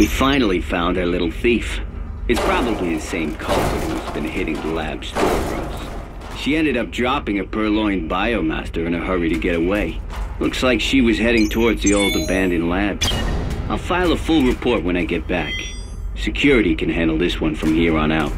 We finally found our little thief. It's probably the same culprit who's been hitting the lab's storerooms. She ended up dropping a purloined biomaster in a hurry to get away. Looks like she was heading towards the old abandoned labs. I'll file a full report when I get back. Security can handle this one from here on out.